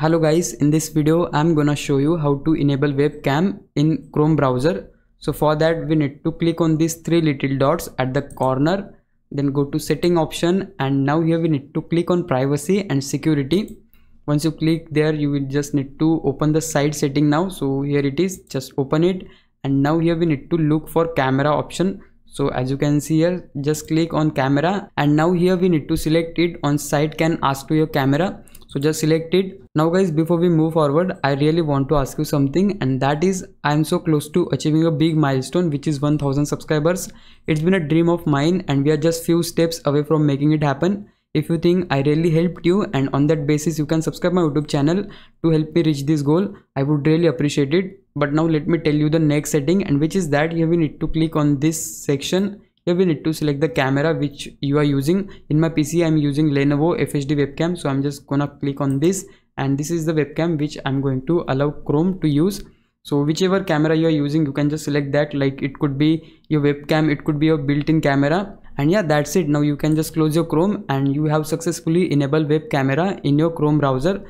Hello guys, in this video I'm gonna show you how to enable webcam in Chrome browser. So for that we need to click on these three little dots at the corner then go to setting option and now here we need to click on privacy and security. Once you click there you will just need to open the side setting now. So here it is just open it and now here we need to look for camera option so as you can see here just click on camera and now here we need to select it on site can ask to your camera so just select it. Now guys before we move forward i really want to ask you something and that is i am so close to achieving a big milestone which is 1000 subscribers. It's been a dream of mine and we are just few steps away from making it happen. If you think i really helped you and on that basis you can subscribe my youtube channel to help me reach this goal i would really appreciate it. But now let me tell you the next setting and which is that you will need to click on this section here we need to select the camera which you are using. In my pc i'm using lenovo fhd webcam so i'm just gonna click on this. And this is the webcam which i'm going to allow chrome to use. So whichever camera you are using you can just select that. Like it could be your webcam it could be your built-in camera. And yeah that's it. Now you can just close your chrome and you have successfully enabled web camera in your chrome browser